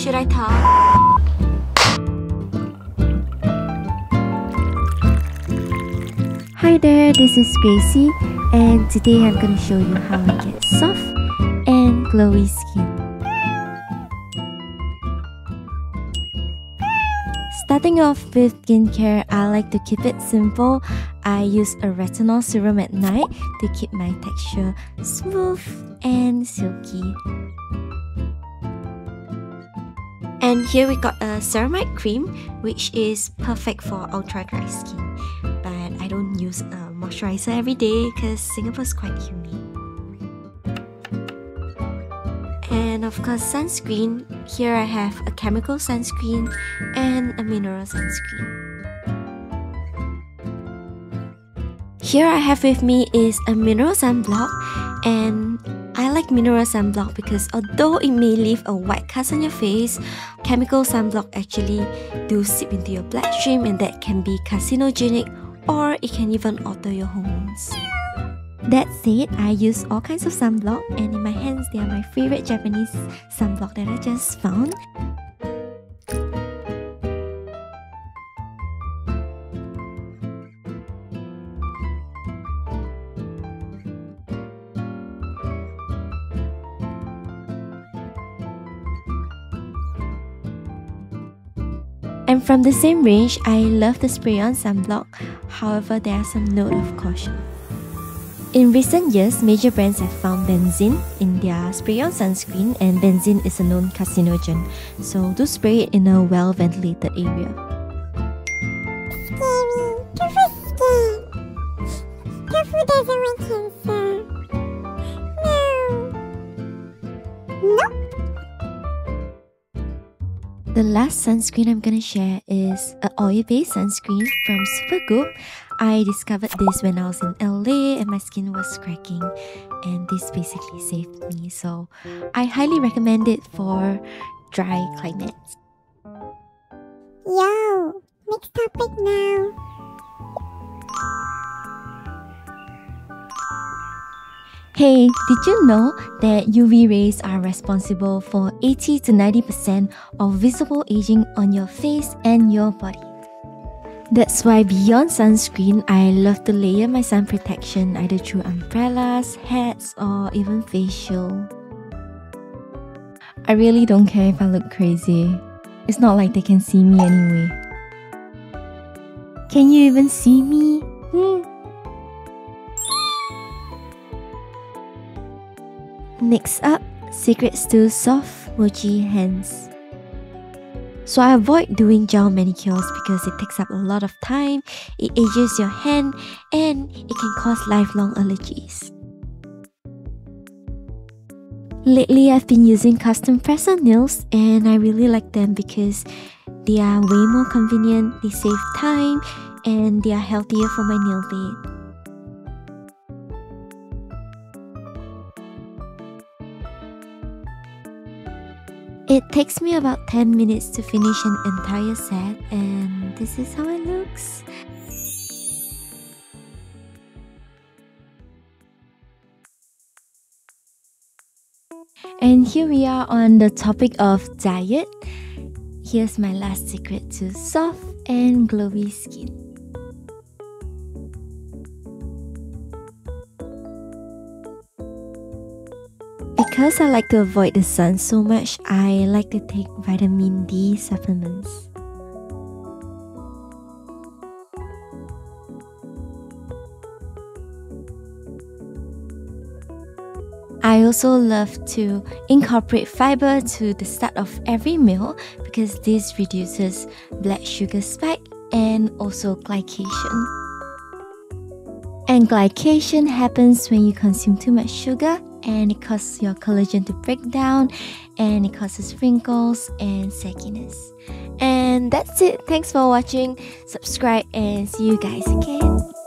Should I talk? Hi there, this is Gracie, and today I'm to show you how I get soft and glowy skin. Starting off with skincare, I like to keep it simple. I use a retinol serum at night to keep my texture smooth and silky. And here we got a ceramide cream, which is perfect for ultra dry skin. But I don't use a moisturizer every day because Singapore is quite humid. And of course, sunscreen. Here I have a chemical sunscreen and a mineral sunscreen. Here I have with me is a mineral sunblock and like mineral sunblock because although it may leave a white cast on your face, chemical sunblock actually do seep into your bloodstream and that can be carcinogenic or it can even alter your hormones. That said, I use all kinds of sunblock and in my hands they are my favorite Japanese sunblock that I just found. And from the same range, I love the spray-on sunblock, however there are some note of caution. In recent years, major brands have found benzene in their spray-on sunscreen and benzene is a known carcinogen, so do spray it in a area. Cancer. No. Nope. The last sunscreen I'm gonna share is an oil-based sunscreen from Supergoop. I discovered this when I was in LA and my skin was cracking and this basically saved me. So I highly recommend it for dry climates. Yo. Next topic now. Hey, did you know that UV rays are responsible for 80 to 90% of visible aging on your face and your body? That's why beyond sunscreen, I love to layer my sun protection either through umbrellas, hats, or even facial. I really don't care if I look crazy. It's not like they can see me anyway. Can you even see me? Hmm. Next up, secrets to soft, mochi hands. So I avoid doing gel manicures because it takes up a lot of time, it ages your hand, and it can cause lifelong allergies. Lately, I've been using custom press-on nails and I really like them because they are way more convenient, they save time, and they are healthier for my nail bed. It takes me about 10 minutes to finish an entire set and this is how it looks. And here we are on the topic of diet. Here's my last secret to soft and glowy skin. Because I like to avoid the sun so much, I like to take vitamin D supplements. I also love to incorporate fiber to the start of every meal because this reduces blood sugar spike and also glycation. And glycation happens when you consume too much sugar and it causes your collagen to break down and it causes wrinkles and sagginess. And that's it. Thanks for watching. Subscribe and see you guys again.